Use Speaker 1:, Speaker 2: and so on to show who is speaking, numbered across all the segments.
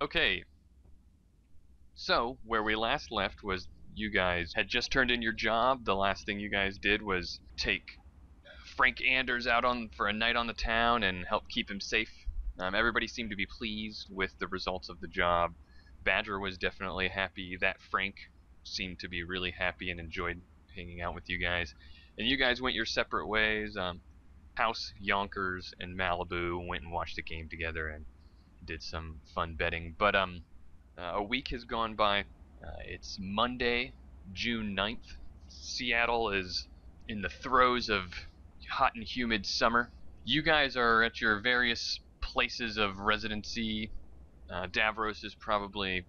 Speaker 1: Okay. So, where we last left was you guys had just turned in your job. The last thing you guys did was take Frank Anders out on for a night on the town and help keep him safe. Um, everybody seemed to be pleased with the results of the job. Badger was definitely happy. That Frank seemed to be really happy and enjoyed hanging out with you guys. And you guys went your separate ways. Um, House, Yonkers, and Malibu went and watched the game together and did some fun betting. But um, uh, a week has gone by. Uh, it's Monday, June 9th. Seattle is in the throes of hot and humid summer. You guys are at your various places of residency. Uh, Davros is probably,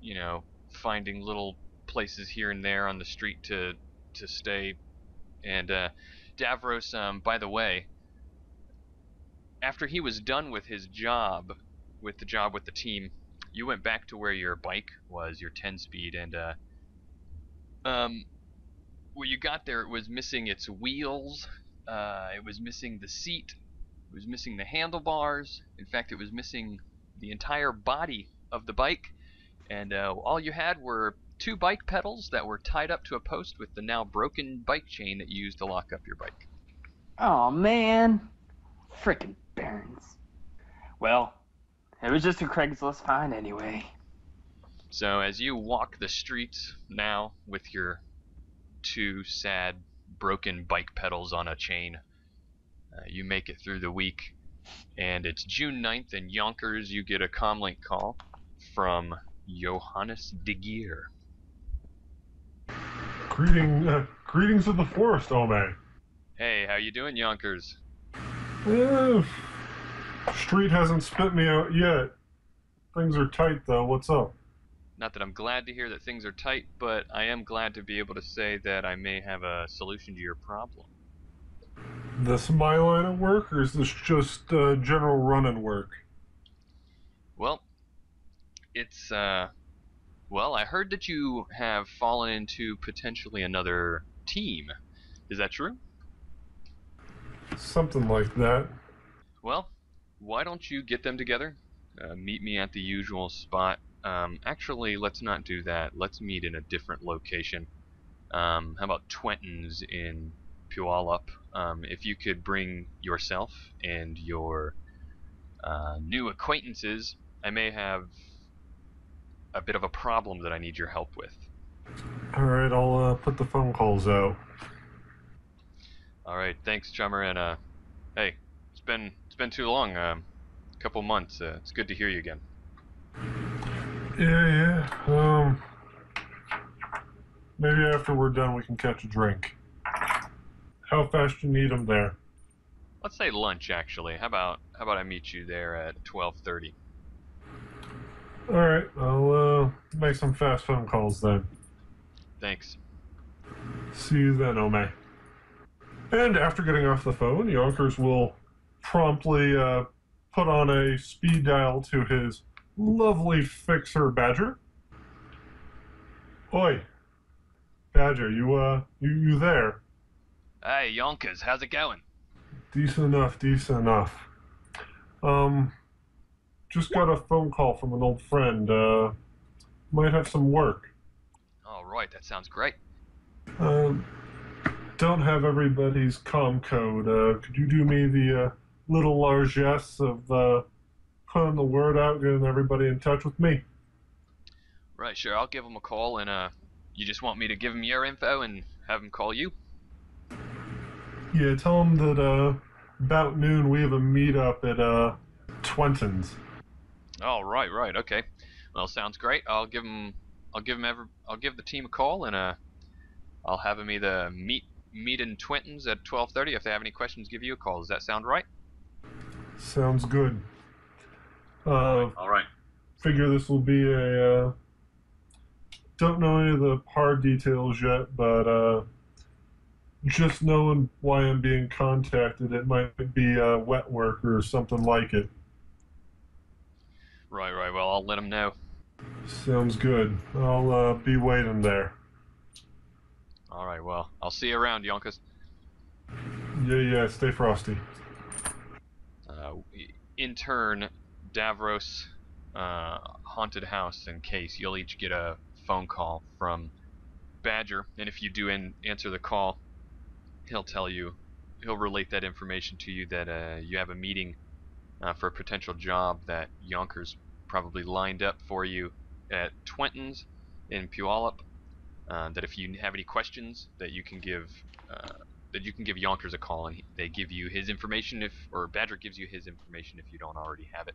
Speaker 1: you know, finding little places here and there on the street to to stay. And uh, Davros, um, by the way, after he was done with his job, with the job with the team, you went back to where your bike was, your 10 speed, and uh, um, when you got there, it was missing its wheels. Uh, it was missing the seat. It was missing the handlebars. In fact, it was missing the entire body of the bike. And uh, all you had were two bike pedals that were tied up to a post with the now broken bike chain that you used to lock up your bike.
Speaker 2: Oh man, frickin' Barrens. Well, it was just a Craigslist find anyway.
Speaker 1: So as you walk the streets now with your two sad, broken bike pedals on a chain, uh, you make it through the week, and it's June 9th in Yonkers. You get a comlink call from Johannes de Geer.
Speaker 3: Greeting, uh, greetings of the forest, Ome.
Speaker 1: Hey, how you doing, Yonkers?
Speaker 3: Eh, street hasn't spit me out yet. Things are tight though. What's up?
Speaker 1: Not that I'm glad to hear that things are tight, but I am glad to be able to say that I may have a solution to your problem.
Speaker 3: This my line of work, or is this just uh, general running work?
Speaker 1: Well, it's uh well, I heard that you have fallen into potentially another team. Is that true?
Speaker 3: Something like that.
Speaker 1: Well, why don't you get them together? Uh, meet me at the usual spot. Um, actually, let's not do that. Let's meet in a different location. Um, how about Twenton's in Puyallup? Um, if you could bring yourself and your uh, new acquaintances, I may have a bit of a problem that I need your help with.
Speaker 3: All right, I'll uh, put the phone calls out.
Speaker 1: All right, thanks, Chummer, and uh, hey, it's been it's been too long, um, a couple months. Uh, it's good to hear you again.
Speaker 3: Yeah, yeah. Um, maybe after we're done, we can catch a drink. How fast you need them there?
Speaker 1: Let's say lunch, actually. How about how about I meet you there at twelve thirty?
Speaker 3: All right, I'll uh, make some fast phone calls then.
Speaker 1: Thanks.
Speaker 3: See you then, Ome. And after getting off the phone, Yonkers will promptly uh, put on a speed dial to his lovely fixer Badger. Oi, Badger, you uh, you you there?
Speaker 1: Hey, Yonkers, how's it going?
Speaker 3: Decent enough, decent enough. Um, just got a phone call from an old friend. Uh, might have some work.
Speaker 1: All right, that sounds great.
Speaker 3: Um, don't have everybody's com code. Uh, could you do me the uh, little largesse of uh, putting the word out, getting everybody in touch with me?
Speaker 1: Right, sure. I'll give them a call, and uh, you just want me to give them your info and have them call you?
Speaker 3: Yeah, tell them that uh, about noon we have a meetup at uh, Twenton's.
Speaker 1: Oh, right, right, okay. Well, sounds great. I'll give them, I'll give them every, I'll give the team a call, and uh, I'll have them either meet meet in Twentons at 12:30. If they have any questions, give you a call. Does that sound right?
Speaker 3: Sounds good. Uh,
Speaker 1: All right.
Speaker 3: figure this will be a. Uh, don't know any of the hard details yet, but uh, just knowing why I'm being contacted, it might be uh, wet work or something like it.
Speaker 1: Right, right. Well, I'll let them know.
Speaker 3: Sounds good. I'll uh, be waiting there.
Speaker 1: All right. Well, I'll see you around, Yonkers.
Speaker 3: Yeah, yeah. Stay frosty.
Speaker 1: Uh, in turn, Davros uh, haunted house in case. You'll each get a phone call from Badger, and if you do in, answer the call, he'll tell you, he'll relate that information to you that uh, you have a meeting uh, for a potential job that Yonkers probably lined up for you at Twenton's in Puyallup. Uh, that if you have any questions, that you can give uh, that you can give Yonkers a call, and he, they give you his information if, or Badger gives you his information if you don't already have it.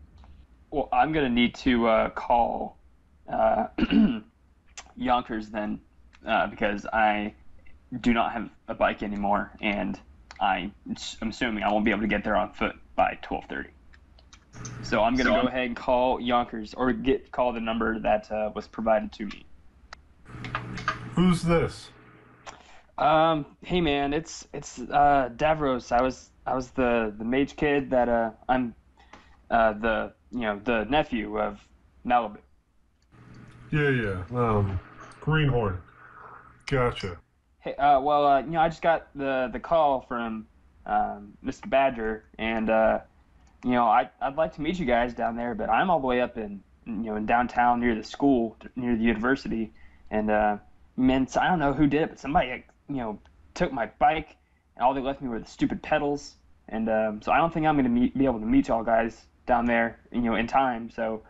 Speaker 2: Well, I'm gonna need to uh, call uh, Yonkers then, uh, because I do not have a bike anymore, and I, I'm assuming I won't be able to get there on foot by 12:30. So I'm gonna
Speaker 1: So
Speaker 2: go
Speaker 1: I'm-
Speaker 2: ahead and call Yonkers, or get call the number that uh, was provided to me.
Speaker 3: Who's this?
Speaker 2: Um, hey man, it's it's uh, Davros. I was I was the the mage kid that uh I'm uh the you know the nephew of Malibu.
Speaker 3: Yeah, yeah. Um, Greenhorn. Gotcha.
Speaker 2: Hey, uh, well, uh, you know, I just got the the call from um, Mr. Badger, and uh, you know, I I'd like to meet you guys down there, but I'm all the way up in you know in downtown near the school, near the university, and uh, man, I don't know who did it, but somebody you know took my bike, and all they left me were the stupid pedals, and um, so I don't think I'm gonna be able to meet y'all guys down there, you know, in time. So,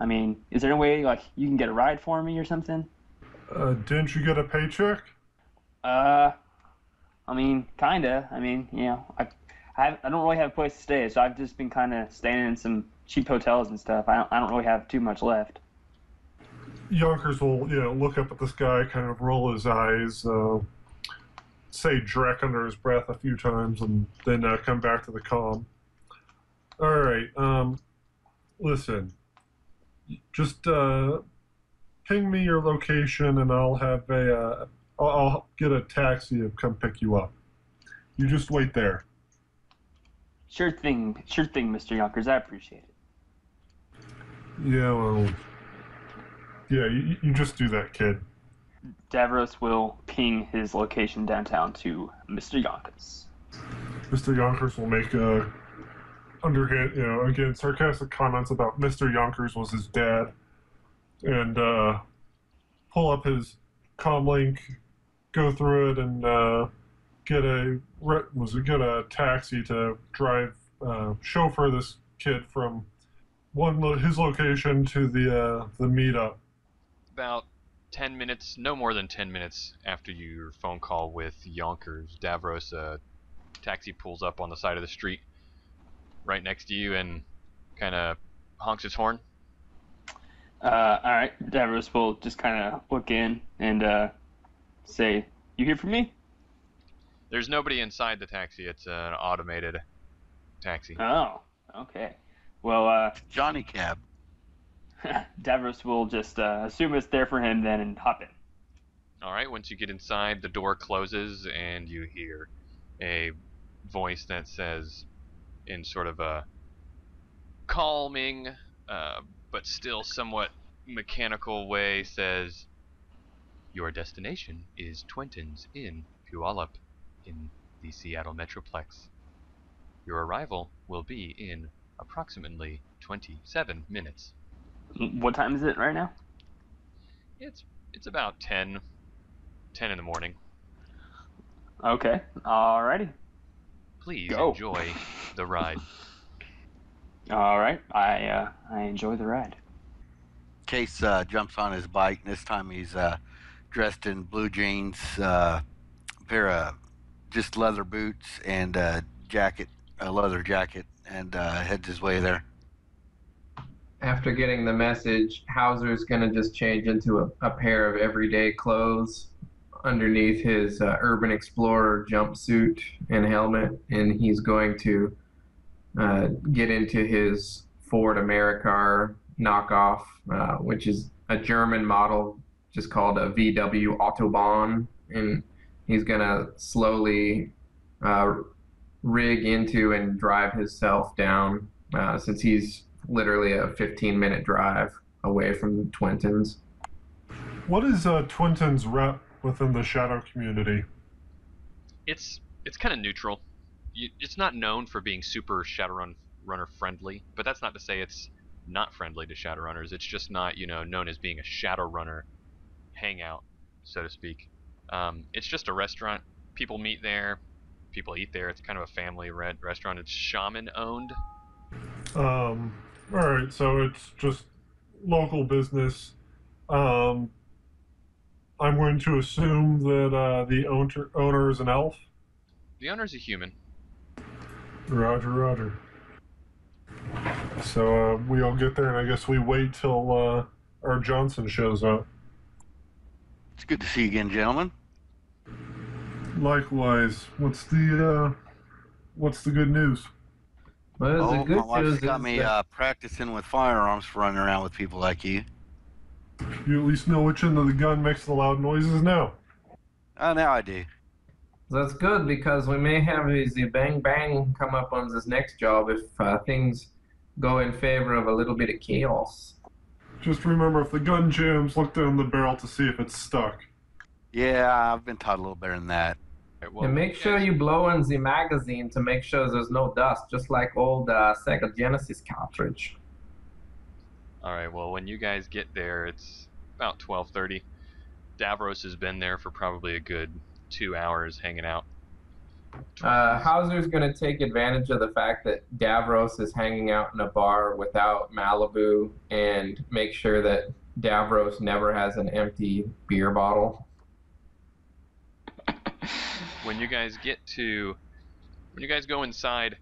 Speaker 2: I mean, is there any way like you can get a ride for me or something?
Speaker 3: Uh, didn't you get a paycheck?
Speaker 2: Uh, I mean, kinda. I mean, you know, I, I, have, I don't really have a place to stay, so I've just been kind of staying in some cheap hotels and stuff. I don't, I don't really have too much left.
Speaker 3: Yonkers will, you know, look up at the sky, kind of roll his eyes, uh, say Drek under his breath a few times, and then uh, come back to the calm. All right. Um, listen, just uh, ping me your location, and I'll have a, uh, I'll, I'll get a taxi to come pick you up. You just wait there.
Speaker 2: Sure thing, sure thing, Mr. Yonkers. I appreciate it.
Speaker 3: Yeah, well, yeah, you, you just do that, kid.
Speaker 2: Davros will ping his location downtown to Mr. Yonkers.
Speaker 3: Mr. Yonkers will make a underhand, you know, again, sarcastic comments about Mr. Yonkers was his dad, and uh, pull up his comlink, go through it, and uh, get a was it get a taxi to drive uh, chauffeur this kid from one lo- his location to the uh, the meetup.
Speaker 1: About 10 minutes, no more than 10 minutes after your phone call with Yonkers, Davros, a taxi pulls up on the side of the street right next to you and kind of honks his horn.
Speaker 2: Uh, all right, Davros will just kind of look in and uh, say, "You here for me?"
Speaker 1: There's nobody inside the taxi, it's an automated taxi.
Speaker 2: Oh, okay. Well, uh,
Speaker 4: Johnny Cab.
Speaker 2: Davros will just uh, assume it's there for him then and hop in.
Speaker 1: Alright, once you get inside, the door closes and you hear a voice that says, in sort of a calming, uh, but still somewhat mechanical way, says, Your destination is Twentons in Puyallup in the Seattle Metroplex. Your arrival will be in approximately 27 minutes.
Speaker 2: What time is it right now?
Speaker 1: It's it's about 10, 10 in the morning.
Speaker 2: Okay. Alrighty.
Speaker 1: Please
Speaker 2: Go.
Speaker 1: enjoy the ride.
Speaker 2: All right. I uh, I enjoy the ride.
Speaker 4: Case uh, jumps on his bike. and This time he's uh, dressed in blue jeans, uh, pair of just leather boots, and a jacket, a leather jacket, and uh, heads his way there.
Speaker 5: After getting the message, Hauser's going to just change into a, a pair of everyday clothes underneath his uh, Urban Explorer jumpsuit and helmet, and he's going to uh, get into his Ford Americar knockoff, uh, which is a German model just called a VW Autobahn, and he's going to slowly uh, rig into and drive himself down uh, since he's literally a 15 minute drive away from Twentons.
Speaker 3: What is uh, Twinton's rep within the Shadow community?
Speaker 1: It's it's kind of neutral. You, it's not known for being super Shadowrun runner friendly, but that's not to say it's not friendly to Shadowrunners. It's just not, you know, known as being a Shadowrunner hangout, so to speak. Um, it's just a restaurant. People meet there. People eat there. It's kind of a family red restaurant. It's shaman owned.
Speaker 3: Um, all right, so it's just local business. Um, I'm going to assume that uh, the owner owner is an elf.
Speaker 1: The owner's a human.
Speaker 3: Roger, Roger. So uh, we all get there, and I guess we wait till uh, our Johnson shows up.
Speaker 4: It's good to see you again, gentlemen.
Speaker 3: Likewise. What's the uh, what's the good news?
Speaker 5: Well,
Speaker 4: oh,
Speaker 5: the good
Speaker 4: my wife's got me uh, practicing with firearms for running around with people like you.
Speaker 3: You at least know which end of the gun makes the loud noises now.
Speaker 4: Oh, now I do.
Speaker 5: That's good because we may have the bang bang come up on this next job if uh, things go in favor of a little bit of chaos.
Speaker 3: Just remember, if the gun jams, look down the barrel to see if it's stuck.
Speaker 4: Yeah, I've been taught a little better than that.
Speaker 1: Alright, well,
Speaker 5: and make sure you blow in the magazine to make sure there's no dust, just like old uh, Sega Genesis cartridge.
Speaker 1: All right. Well, when you guys get there, it's about 12:30. Davros has been there for probably a good two hours hanging out.
Speaker 5: Uh, Hauser's going to take advantage of the fact that Davros is hanging out in a bar without Malibu and make sure that Davros never has an empty beer bottle.
Speaker 1: When you guys get to when you guys go inside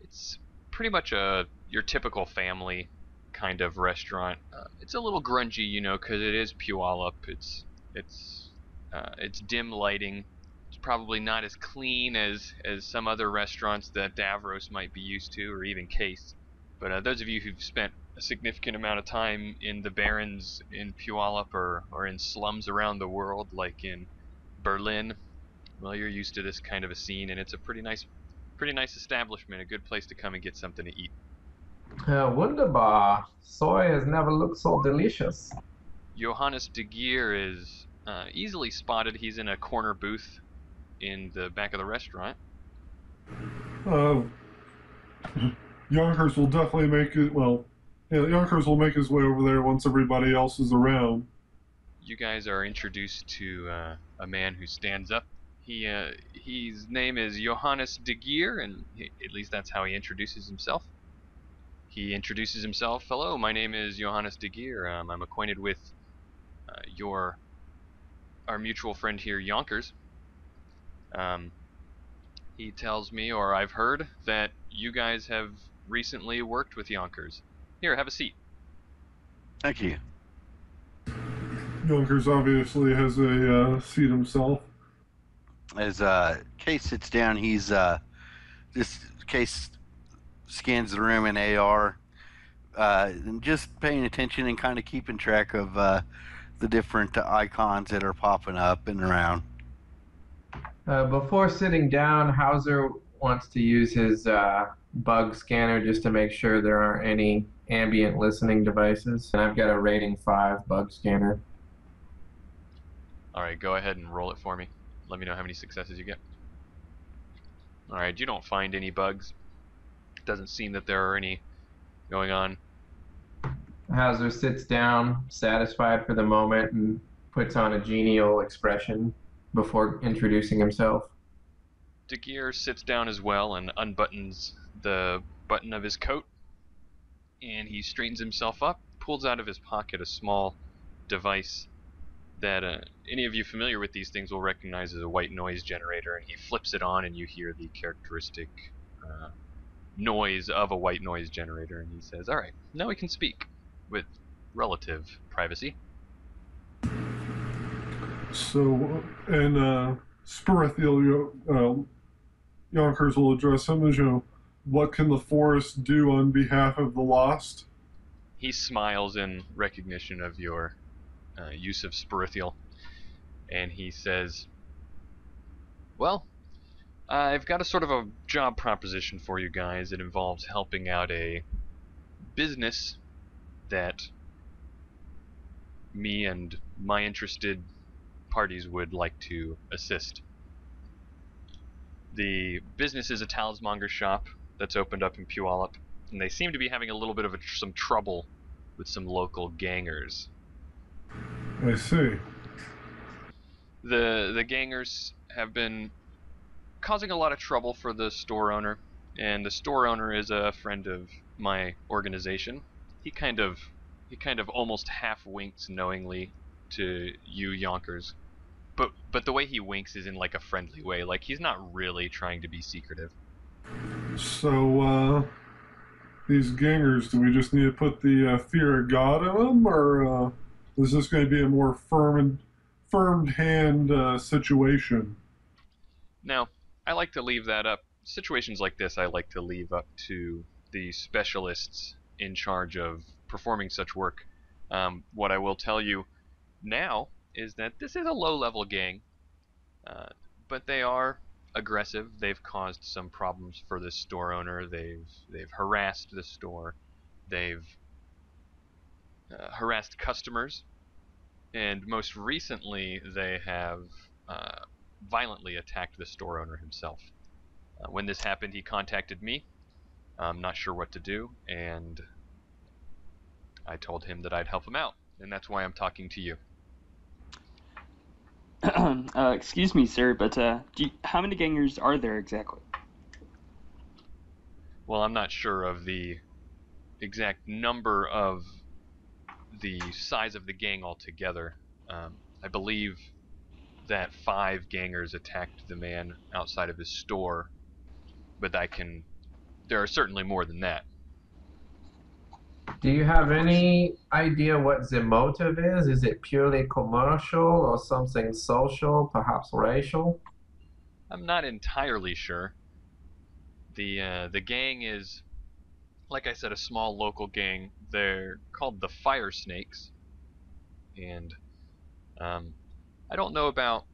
Speaker 1: it's pretty much a your typical family kind of restaurant. Uh, it's a little grungy you know because it is Puyallup. It's it's uh, it's dim lighting. It's probably not as clean as as some other restaurants that Davros might be used to or even Case. But uh, those of you who've spent a significant amount of time in the Barrens in Puyallup or, or in slums around the world like in Berlin well, you're used to this kind of a scene, and it's a pretty nice, pretty nice establishment. A good place to come and get something to eat.
Speaker 5: Uh, wunderbar. Soy has never looked so delicious.
Speaker 1: Johannes de Geer is uh, easily spotted. He's in a corner booth in the back of the restaurant.
Speaker 3: Uh, Yonkers will definitely make it. Well, yeah, Yonkers will make his way over there once everybody else is around.
Speaker 1: You guys are introduced to uh, a man who stands up. He, uh, his name is Johannes de Geer, and he, at least that's how he introduces himself. He introduces himself. Hello, my name is Johannes de Geer. Um, I'm acquainted with uh, your our mutual friend here, Yonkers. Um, he tells me, or I've heard, that you guys have recently worked with Yonkers. Here, have a seat.
Speaker 4: Thank you.
Speaker 3: Yonkers obviously has a uh, seat himself.
Speaker 4: As uh, Case sits down, he's uh, this Case scans the room in AR, uh, and just paying attention and kind of keeping track of uh, the different icons that are popping up and around.
Speaker 5: Uh, before sitting down, Hauser wants to use his uh, bug scanner just to make sure there aren't any ambient listening devices. And I've got a rating 5 bug scanner.
Speaker 1: All right, go ahead and roll it for me. Let me know how many successes you get. All right, you don't find any bugs. Doesn't seem that there are any going on.
Speaker 5: Hauser sits down, satisfied for the moment, and puts on a genial expression before introducing himself.
Speaker 1: De Geer sits down as well and unbuttons the button of his coat, and he straightens himself up, pulls out of his pocket a small device that uh, any of you familiar with these things will recognize as a white noise generator, and he flips it on, and you hear the characteristic uh, noise of a white noise generator, and he says, "All right, now we can speak with relative privacy."
Speaker 3: So, and uh, uh, Yonkers will address him as, you know, what can the forest do on behalf of the lost?
Speaker 1: he smiles in recognition of your uh, use of Sperethiel, and he says, "Well, I've got a sort of a job proposition for you guys. It involves helping out a business that me and my interested parties would like to assist. The business is a talismonger shop that's opened up in Puyallup. and they seem to be having a little bit of a, some trouble with some local gangers.
Speaker 3: I see.
Speaker 1: The the gangers have been causing a lot of trouble for the store owner, and the store owner is a friend of my organization. He kind of he kind of almost half winks knowingly to you Yonkers. But but the way he winks is in like a friendly way, like he's not really trying to be secretive.
Speaker 3: So, uh, these gangers, do we just need to put the uh, fear of God in them, or uh, is this going to be a more firm and firmed hand uh, situation?
Speaker 1: Now, I like to leave that up. Situations like this, I like to leave up to the specialists in charge of performing such work. Um, what I will tell you now is that this is a low-level gang, uh, but they are aggressive. They've caused some problems for the store owner. They've they've harassed the store. They've uh, harassed customers, and most recently they have uh, violently attacked the store owner himself. Uh, when this happened, he contacted me. I'm not sure what to do, and I told him that I'd help him out, and that's why I'm talking to you.
Speaker 2: uh, excuse me, sir, but uh, do you, how many gangers are there exactly?
Speaker 1: Well, I'm not sure of the exact number of the size of the gang altogether. Um, I believe that five gangers attacked the man outside of his store, but I can. There are certainly more than that.
Speaker 5: Do you have any idea what the motive is? Is it purely commercial or something social, perhaps racial?
Speaker 1: I'm not entirely sure. The uh, the gang is, like I said, a small local gang. They're called the Fire Snakes, and um, I don't know about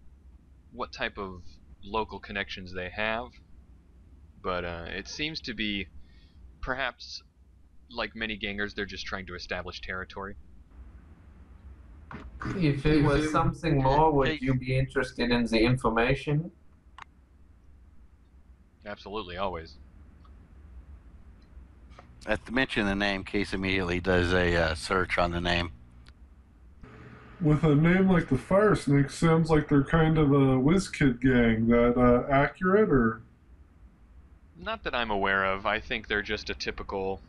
Speaker 1: what type of local connections they have, but uh, it seems to be perhaps like many gangers, they're just trying to establish territory.
Speaker 5: If it was something more, would you be interested in the information?
Speaker 1: Absolutely, always.
Speaker 4: At the mention of the name, Case immediately does a uh, search on the name.
Speaker 3: With a name like the Fire Snake, sounds like they're kind of a whiz kid gang. That uh, accurate, or
Speaker 1: Not that I'm aware of. I think they're just a typical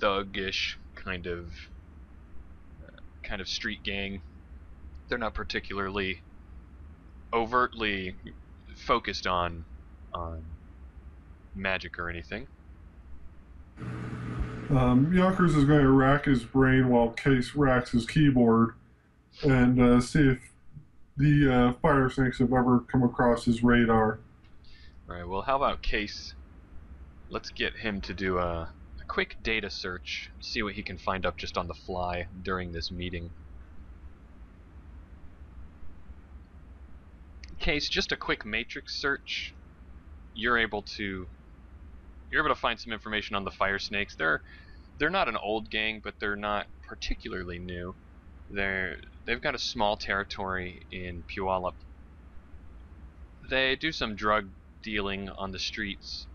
Speaker 1: thuggish kind of uh, kind of street gang. They're not particularly overtly focused on on magic or anything.
Speaker 3: Um, Yonkers is going to rack his brain while Case racks his keyboard, and uh, see if the uh, Fire Snakes have ever come across his radar.
Speaker 1: All right. Well, how about Case? Let's get him to do a, a quick data search, see what he can find up just on the fly during this meeting. Case, just a quick matrix search. You're able to you're able to find some information on the fire snakes. They're they're not an old gang, but they're not particularly new. They're they've got a small territory in Puyallup. They do some drug dealing on the streets.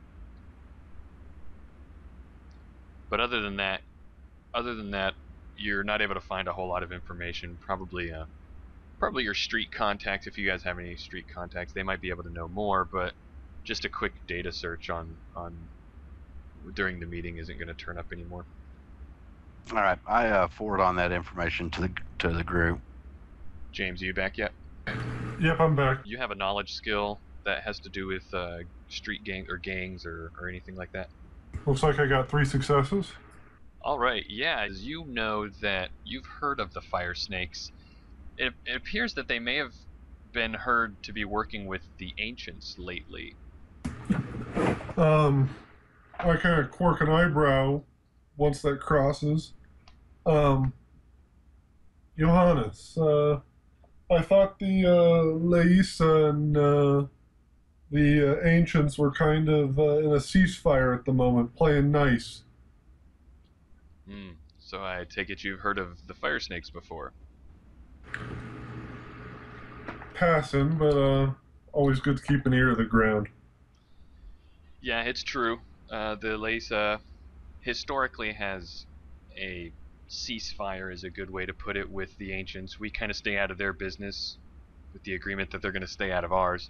Speaker 1: But other than that, other than that, you're not able to find a whole lot of information. Probably, uh, probably your street contacts. If you guys have any street contacts, they might be able to know more. But just a quick data search on on during the meeting isn't going to turn up anymore.
Speaker 4: All right, I uh, forward on that information to the to the group.
Speaker 1: James, are you back yet?
Speaker 3: Yep, I'm back.
Speaker 1: You have a knowledge skill that has to do with uh, street gang or gangs or, or anything like that.
Speaker 3: Looks like I got three successes.
Speaker 1: All right, yeah, as you know that you've heard of the fire snakes. It, it appears that they may have been heard to be working with the ancients lately.
Speaker 3: Um, I kind of quirk an eyebrow once that crosses. Um, Johannes, uh, I thought the uh, Laesa and uh, the uh, ancients were kind of uh, in a ceasefire at the moment, playing nice.
Speaker 1: Hmm. So I take it you've heard of the fire snakes before.
Speaker 3: Passing, but uh, always good to keep an ear to the ground.
Speaker 1: Yeah, it's true. Uh, the Laesa historically has a ceasefire is a good way to put it with the ancients. We kind of stay out of their business with the agreement that they're going to stay out of ours.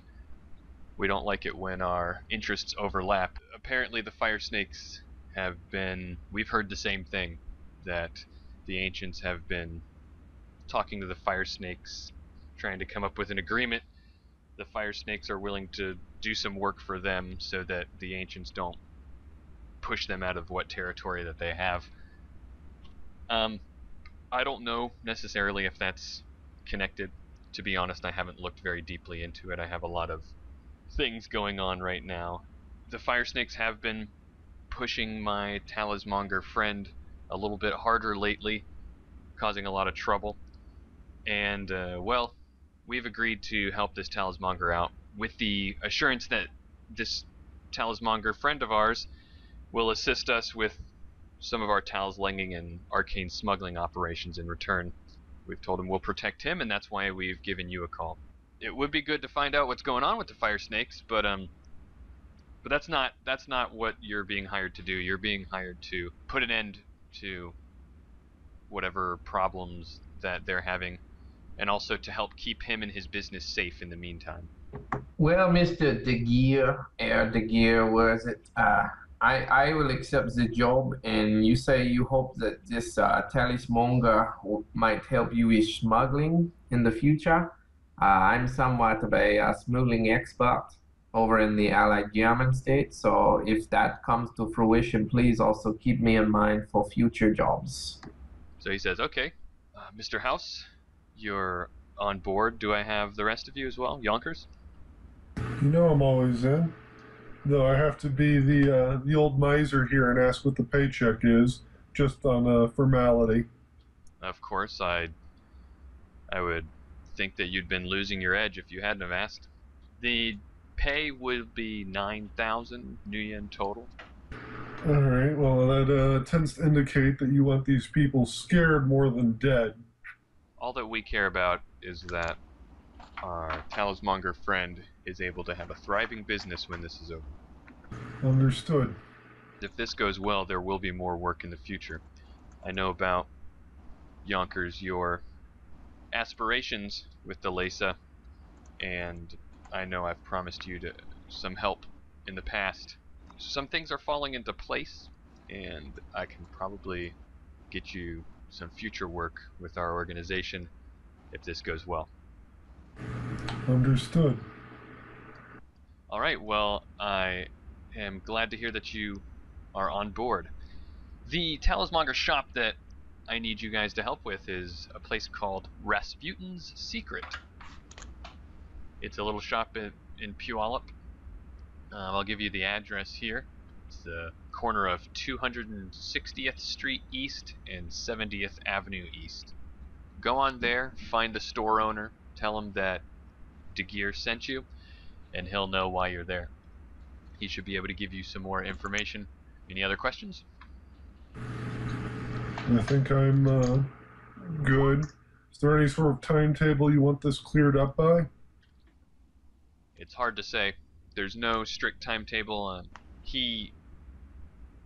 Speaker 1: We don't like it when our interests overlap. Apparently, the fire snakes have been. We've heard the same thing that the ancients have been talking to the fire snakes, trying to come up with an agreement. The fire snakes are willing to do some work for them so that the ancients don't push them out of what territory that they have. Um, I don't know necessarily if that's connected. To be honest, I haven't looked very deeply into it. I have a lot of things going on right now. The fire snakes have been pushing my talismonger friend a little bit harder lately, causing a lot of trouble. And, uh, well, we've agreed to help this talismonger out with the assurance that this talismonger friend of ours will assist us with some of our talismanging and arcane smuggling operations in return. We've told him we'll protect him, and that's why we've given you a call. It would be good to find out what's going on with the fire snakes, but um, but that's not that's not what you're being hired to do. You're being hired to put an end to whatever problems that they're having, and also to help keep him and his business safe in the meantime.
Speaker 5: Well, Mr. De Air De was it? Uh, I, I will accept the job, and you say you hope that this uh, talismonger w- might help you with smuggling in the future. Uh, I'm somewhat of a uh, smuggling expert over in the Allied German states, so if that comes to fruition, please also keep me in mind for future jobs.
Speaker 1: So he says, "Okay, uh, Mr. House, you're on board. Do I have the rest of you as well, Yonkers?"
Speaker 3: You know I'm always in. Though I have to be the uh, the old miser here and ask what the paycheck is, just on a formality.
Speaker 1: Of course, I I would think that you'd been losing your edge if you hadn't have asked. The pay would be nine thousand new yen total.
Speaker 3: All right. Well, that uh, tends to indicate that you want these people scared more than dead.
Speaker 1: All that we care about is that our talismonger friend is able to have a thriving business when this is over.
Speaker 3: Understood.
Speaker 1: If this goes well, there will be more work in the future. I know about Yonkers, your aspirations with the Laesa, and I know I've promised you to some help in the past. Some things are falling into place, and I can probably get you some future work with our organization if this goes well.
Speaker 3: Understood.
Speaker 1: All right, well, I am glad to hear that you are on board. The Talismonger shop that I need you guys to help with is a place called Rasputin's Secret. It's a little shop in, in Puyallup. Um, I'll give you the address here. It's the corner of 260th Street East and 70th Avenue East. Go on there, find the store owner, tell him that de Geer sent you, and he'll know why you're there. He should be able to give you some more information. Any other questions?
Speaker 3: I think I'm uh, good. Is there any sort of timetable you want this cleared up by?
Speaker 1: It's hard to say. There's no strict timetable. Uh, he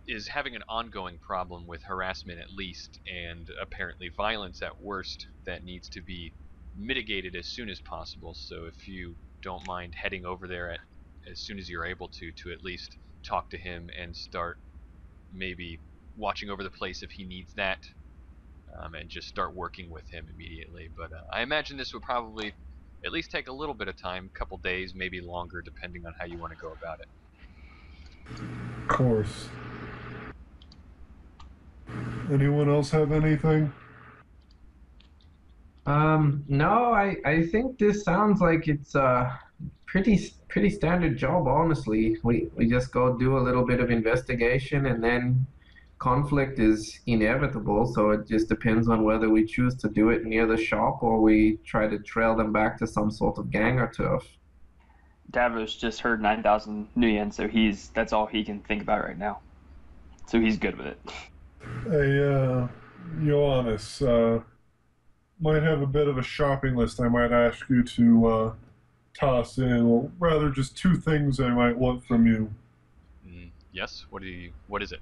Speaker 1: is having an ongoing problem with harassment at least, and apparently violence at worst that needs to be mitigated as soon as possible. So if you don't mind heading over there at as soon as you're able to, to at least talk to him and start maybe watching over the place if he needs that, um, and just start working with him immediately. But uh, I imagine this would probably at least take a little bit of time, a couple days, maybe longer, depending on how you want to go about it.
Speaker 3: Of course. Anyone else have anything?
Speaker 5: Um, no, I, I think this sounds like it's a pretty pretty standard job. Honestly, we we just go do a little bit of investigation, and then conflict is inevitable. So it just depends on whether we choose to do it near the shop or we try to trail them back to some sort of gang or turf.
Speaker 2: Davros just heard 9,000 new yen, so he's that's all he can think about right now. So he's good with it.
Speaker 3: Hey, uh, Ioannis, uh, might have a bit of a shopping list I might ask you to uh, toss in. or rather, just two things I might want from you.
Speaker 1: Mm, yes. What do you? What is it?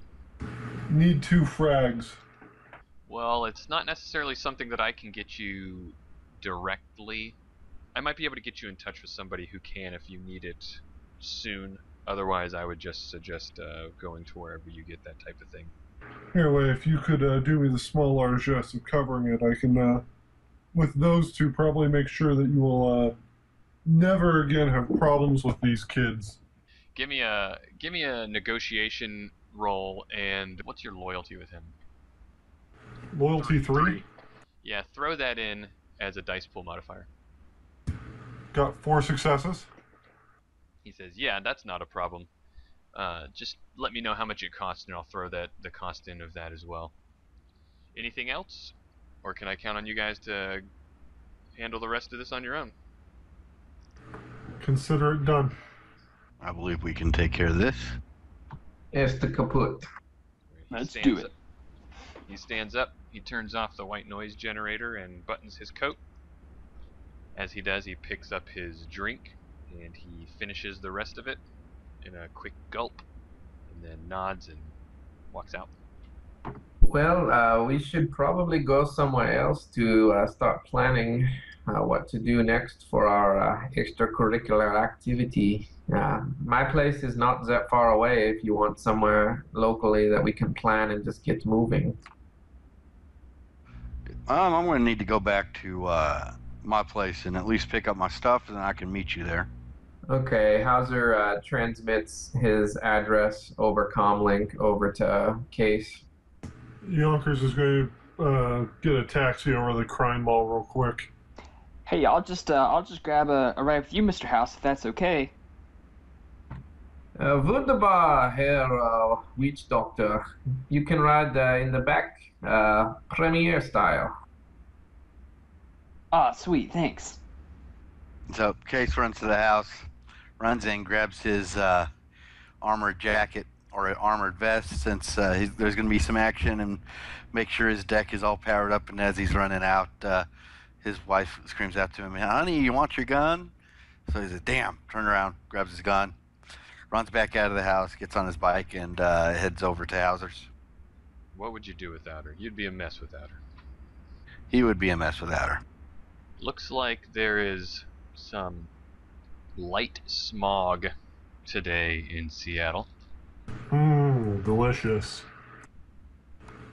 Speaker 3: Need two frags.
Speaker 1: Well, it's not necessarily something that I can get you directly. I might be able to get you in touch with somebody who can if you need it soon. Otherwise, I would just suggest uh, going to wherever you get that type of thing.
Speaker 3: Anyway, if you could uh, do me the small largesse of covering it, I can, uh, with those two, probably make sure that you will uh, never again have problems with these kids.
Speaker 1: Give me a give me a negotiation roll, and what's your loyalty with him?
Speaker 3: Loyalty three.
Speaker 1: Yeah, throw that in as a dice pool modifier.
Speaker 3: Got four successes.
Speaker 1: He says, "Yeah, that's not a problem. Uh, just let me know how much it costs, and I'll throw that the cost in of that as well. Anything else, or can I count on you guys to handle the rest of this on your own?"
Speaker 3: Consider it done.
Speaker 4: I believe we can take care of this.
Speaker 5: Este kaput.
Speaker 1: He
Speaker 2: Let's do it.
Speaker 1: up- He stands up. He turns off the white noise generator and buttons his coat. As he does, he picks up his drink and he finishes the rest of it in a quick gulp, and then nods and walks out.
Speaker 5: Well, uh, we should probably go somewhere else to uh, start planning uh, what to do next for our uh, extracurricular activity. Uh, my place is not that far away if you want somewhere locally that we can plan and just get moving.
Speaker 4: Um, I'm going to need to go back to uh, my place and at least pick up my stuff, and then I can meet you there.
Speaker 5: Okay, Hauser uh, transmits his address over comlink over to Case.
Speaker 3: Yonkers is going to uh, get a taxi over the crime mall real quick.
Speaker 2: Hey, I'll just uh, I'll just grab a, a ride with you, Mr. House, if that's okay.
Speaker 5: Uh, wunderbar, Herr uh, Witch Doctor. You can ride uh, in the back, uh, premiere style.
Speaker 2: Ah, sweet, thanks.
Speaker 4: So Case runs to the house, runs in, grabs his uh, armored jacket or an armored vest since uh, he's, there's going to be some action, and make sure his deck is all powered up. And as he's running out, uh, his wife screams out to him, "Honey, you want your gun?" So he says, "Damn!" Turn around, grabs his gun, runs back out of the house, gets on his bike, and uh, heads over to Hauser's.
Speaker 1: What would you do without her? You'd be a mess without her.
Speaker 4: He would be a mess without her.
Speaker 1: Looks like there is some light smog today in Seattle.
Speaker 3: Mmm, delicious.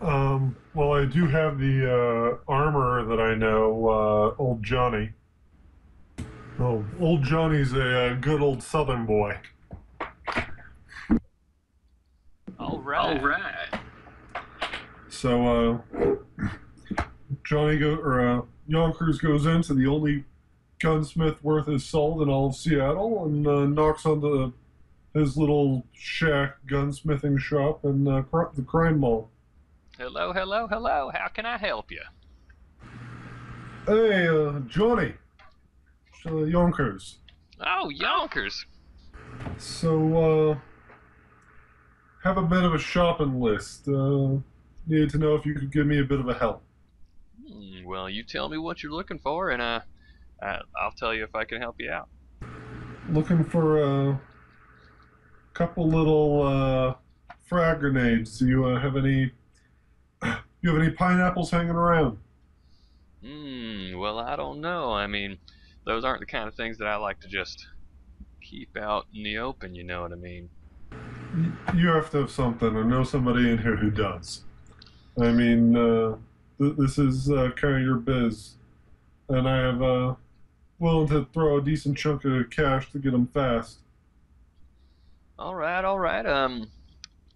Speaker 3: Um, well, I do have the uh, armor that I know, uh, old Johnny. Oh, old Johnny's a uh, good old Southern boy.
Speaker 1: All right. All right.
Speaker 3: So, uh, Johnny go or uh, Yonkers goes into the only gunsmith worth his salt in all of Seattle and uh, knocks on the his little shack gunsmithing shop in uh, cr- the crime mall.
Speaker 1: Hello, hello, hello. How can I help you?
Speaker 3: Hey, uh, Johnny. It's, Uh, Yonkers.
Speaker 1: Oh, Yonkers.
Speaker 3: So, uh, have a bit of a shopping list. Uh, needed to know if you could give me a bit of a help.
Speaker 1: Hmm, well, you tell me what you're looking for, and uh, I'll tell you if I can help you out.
Speaker 3: Looking for a couple little uh, frag grenades. Do you uh, have any? You have any pineapples hanging around?
Speaker 1: Hmm. Well, I don't know. I mean, those aren't the kind of things that I like to just keep out in the open. You know what I mean?
Speaker 3: You have to have something, or know somebody in here who does. I mean, uh, th- this is uh, kind of your biz, and I have uh, willing to throw a decent chunk of cash to get them fast.
Speaker 1: All right, all right. Um,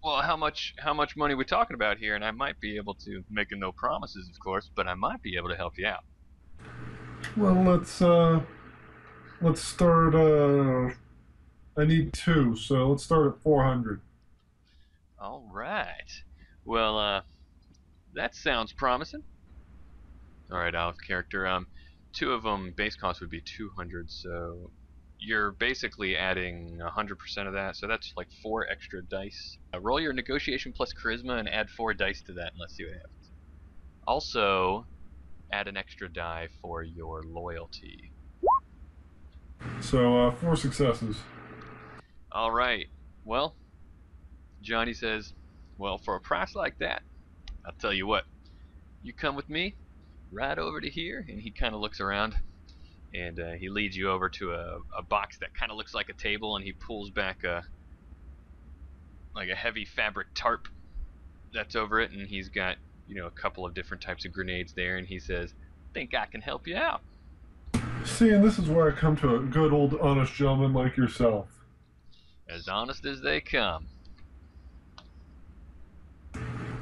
Speaker 1: well, how much how much money we talking about here? And I might be able to make no promises, of course, but I might be able to help you out.
Speaker 3: Well, let's uh, let's start. Uh, I need two, so let's start at four hundred.
Speaker 1: All right. Well, uh, that sounds promising. All right, out of character. Um, two of them base cost would be 200, so you're basically adding 100% of that, so that's like four extra dice. Uh, roll your negotiation plus charisma and add four dice to that, and let's see what happens. Also, add an extra die for your loyalty.
Speaker 3: So uh, four successes.
Speaker 1: All right. Well, Johnny says, Well, for a price like that, I'll tell you what. You come with me, right over to here, and he kind of looks around, and uh, he leads you over to a, a box that kind of looks like a table, and he pulls back a like a heavy fabric tarp that's over it, and he's got you know a couple of different types of grenades there, and he says, "Think I can help you out?"
Speaker 3: See, and this is where I come to a good old honest gentleman like yourself.
Speaker 1: As honest as they come.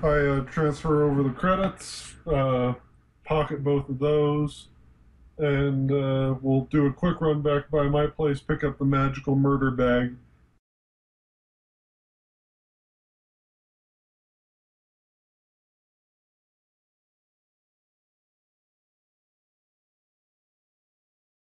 Speaker 3: I uh, transfer over the credits, uh, pocket both of those, and uh, we'll do a quick run back by my place, pick up the magical murder bag,